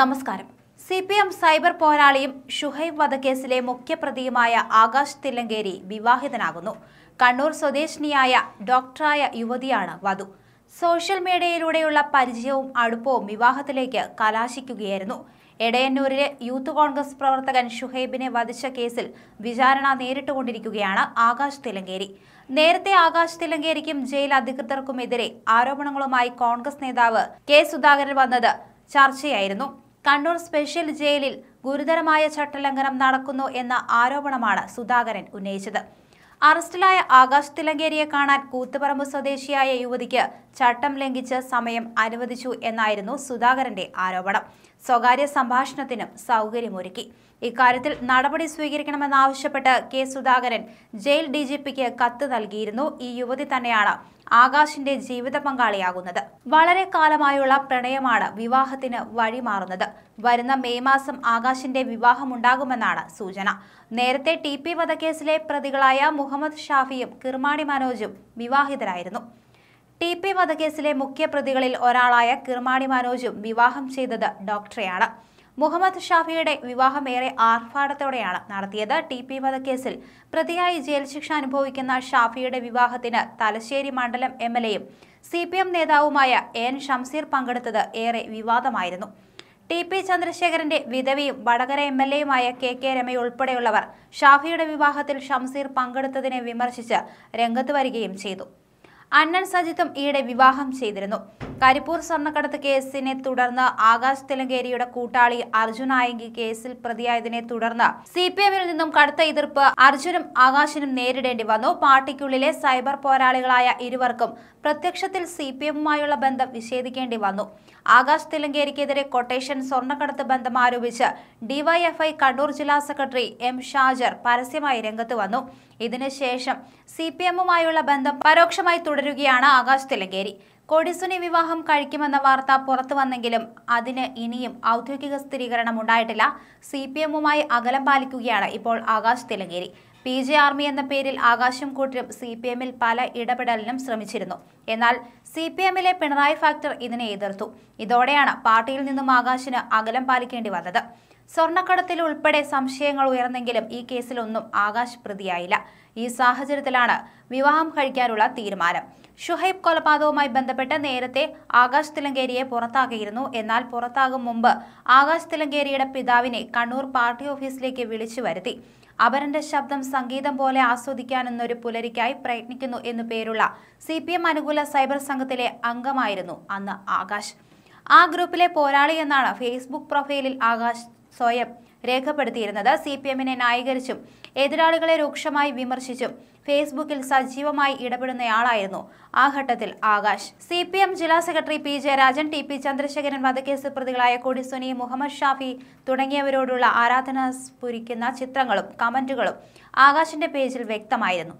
നമസ്കാരം. C P M cyber പോരാളിയും ഷുഹൈബ് വധക്കേസിലെ മുഖ്യപ്രതിയുമായ ആകാശ് തില്ലങ്കേരി വിവാഹിതനാകുന്നു. കണ്ണൂർ സ്വദേശിനിയായ ഡോക്ടറായ യുവതിയാണ് വധു. സോഷ്യൽ മീഡിയയിലൂടെയുള്ള പരിചയവും അടുപ്പവും വിവാഹത്തിലേക്ക് കലാശിക്കുകയായിരുന്നു. എടയന്നൂരിലെ യൂത്ത് കോൺഗ്രസ് പ്രവർത്തകൻ ഷുഹൈബിനെ വധിച്ച കേസിൽ വിചാരണ നേരിട്ടുകൊണ്ടിരിക്കുകയാണ് ആകാശ് തിലങ്കേരി നേരത്തെ ആകാശ് തിലങ്കേരിക്കും ജയിൽ അധികൃതർക്കുമെതിരെ ആരോപണങ്ങളുമായി കോൺഗ്രസ് നേതാവ് കെ സുധാകരൻ വന്നത് ചർച്ചയായിരുന്നു. കണ്ണൂർ സ്പെഷ്യൽ ജയിലിൽ ഗുരുതരമായ ചട്ടലംഘനം നടക്കുന്നു എന്ന ആരോപണമാണ് സുധാകരൻ ഉന്നയിച്ചത്. അറസ്റ്റിലായ ആകാശ് തിലങ്കേരിയെ കാണാൻ കൂത്തുപറമ്പ് സ്വദേശിയായ യുവതിക്ക് ചട്ടം ലംഘിച്ച് സമയം അനുവദിച്ചു എന്നായിരുന്നു സുധാകരന്റെ ആരോപണം. സ്വകാര്യ സംഭാഷണത്തിനും സൗകര്യമൊരുക്കി. ഇക്കാര്യത്തിൽ നടപടി സ്വീകരിക്കണമെന്നാവശ്യപ്പെട്ട് K Sudhakaran jail D G പിക്ക് കത്ത് നൽകിയിരുന്നു. ഈ യുവതി തന്നെയാണ് ആകാശിന്റെ ജീവിത പങ്കാളിയാകുന്നത്. വളരെ കാലമായുള്ള പ്രണയമാണ് വിവാഹത്തിന് വഴിമാറുന്നത്. വരുന്ന മെയ് മാസം ആകാശിന്റെ വിവാഹമുണ്ടാകുമെന്നാണ് സൂചന. നേരത്തെ ടി പി വധക്കേസിലെ പ്രതികളായ മുഹമ്മദ് ഷാഫിയും കിർമാണി മനോജും വിവാഹിതരായിരുന്നു. ടി പി വധക്കേസിലെ മുഖ്യപ്രതികളിൽ ഒരാളായ കിർമാണി മനോജും വിവാഹം ചെയ്തത് ഡോക്ടറെയാണ്. മുഹമ്മദ് ഷാഫിയുടെ വിവാഹം ഏറെ ആർഭാടത്തോടെയാണ് നടത്തിയത്. ടി പി വധക്കേസിൽ പ്രതിയായി ജയിൽ ശിക്ഷ അനുഭവിക്കുന്ന ഷാഫിയുടെ വിവാഹത്തിന് തലശ്ശേരി മണ്ഡലം എം എൽ എയും സി പി എം നേതാവുമായ എൻ ഷംസീർ പങ്കെടുത്തത് ഏറെ വിവാദമായിരുന്നു. ടി പി ചന്ദ്രശേഖരന്റെ വിധവയും വടകര എം എൽ എയുമായ കെ കെ രമയുൾപ്പെടെയുള്ളവർ ഷാഫിയുടെ വിവാഹത്തിൽ ഷംസീർ പങ്കെടുത്തതിനെ വിമർശിച്ച് രംഗത്ത് വരികയും ചെയ്തു. അന്നൻ സജിത്തും ഈയിടെ വിവാഹം ചെയ്തിരുന്നു. കരിപ്പൂർ സ്വർണക്കടത്ത് കേസിനെ തുടർന്ന് ആകാശ് തെലങ്കേരിയുടെ കൂട്ടാളി അർജുൻ ആയങ്കി കേസിൽ പ്രതിയായതിനെ തുടർന്ന് സി പി എമ്മിൽ നിന്നും കടുത്ത എതിർപ്പ് അർജുനും ആകാശിനും നേരിടേണ്ടി വന്നു. പാർട്ടിക്കുള്ളിലെ സൈബർ പോരാളികളായ ഇരുവർക്കും പ്രത്യക്ഷത്തിൽ സി പി എമ്മുമായുള്ള ബന്ധം വിച്ഛേദിക്കേണ്ടി വന്നു. ആകാശ് തെലങ്കേരിക്കെതിരെ കൊട്ടേഷൻ സ്വർണക്കടത്ത് ബന്ധം ആരോപിച്ച് ഡിവൈഎഫ്ഐ കണ്ണൂർ ജില്ലാ സെക്രട്ടറി എം ഷാജർ പരസ്യമായി രംഗത്ത് വന്നു. ഇതിനുശേഷം സി പി എമ്മുമായുള്ള ബന്ധം പരോക്ഷമായി തുടരുകയാണ് ആകാശ് തിലങ്കേരി. കൊടിസുനി വിവാഹം കഴിക്കുമെന്ന വാർത്ത പുറത്തു വന്നെങ്കിലും അതിന് ഇനിയും ഔദ്യോഗിക സ്ഥിരീകരണം ഉണ്ടായിട്ടില്ല സി പി എമ്മുമായി അകലം പാലിക്കുകയാണ് ഇപ്പോൾ Akash Thillankeri. P J army എന്ന പേരിൽ ആകാശം കൂട്ടരും സി പി എമ്മിൽ പല ഇടപെടലിനും ശ്രമിച്ചിരുന്നു. എന്നാൽ സി പി എമ്മിലെ പിണറായി ഫാക്ടർ ഇതിനെ എതിർത്തു. ഇതോടെയാണ് പാർട്ടിയിൽ നിന്നും ആകാശിന് അകലം പാലിക്കേണ്ടി വന്നത്. സ്വർണക്കടത്തിൽ ഉൾപ്പെടെ സംശയങ്ങൾ ഉയർന്നെങ്കിലും ഈ കേസിലൊന്നും ആകാശ് പ്രതിയായില്ല. ഈ സാഹചര്യത്തിലാണ് വിവാഹം കഴിക്കാനുള്ള തീരുമാനം. ഷുഹൈബ് കൊലപാതകവുമായി ബന്ധപ്പെട്ട് നേരത്തെ ആകാശ് തിലങ്കേരിയെ പുറത്താക്കിയിരുന്നു. എന്നാൽ പുറത്താകും മുമ്പ് ആകാശ് തിലങ്കേരിയുടെ പിതാവിനെ കണ്ണൂർ പാർട്ടി ഓഫീസിലേക്ക് വിളിച്ചു വരുത്തി. അപരന്റെ ശബ്ദം സംഗീതം പോലെ ആസ്വദിക്കാനെന്നൊരു പുലരിക്കായി പ്രയത്നിക്കുന്നു എന്നു പേരുള്ള സി അനുകൂല സൈബർ സംഘത്തിലെ അംഗമായിരുന്നു അന്ന് ആകാശ്. ആ ഗ്രൂപ്പിലെ പോരാളി എന്നാണ് ഫേസ്ബുക്ക് പ്രൊഫൈലിൽ ആകാശ് സ്വയം രേഖപ്പെടുത്തിയിരുന്നത് സി പി എമ്മിനെ ന്യായീകരിച്ചും എതിരാളികളെ രൂക്ഷമായി വിമർശിച്ചും ഫേസ്ബുക്കിൽ സജീവമായി ഇടപെടുന്നയാളായിരുന്നു ആ ഘട്ടത്തിൽ ആകാശ്. സി പി എം ജില്ലാ secretary P Jayarajan T P Chandrasekharan വധക്കേസ് പ്രതികളായ കൊടിസുനി മുഹമ്മദ് ഷാഫി തുടങ്ങിയവരോടുള്ള ആരാധന സ്ഫുരിക്കുന്ന ചിത്രങ്ങളും കമന്റുകളും ആകാശിന്റെ പേജിൽ വ്യക്തമായിരുന്നു.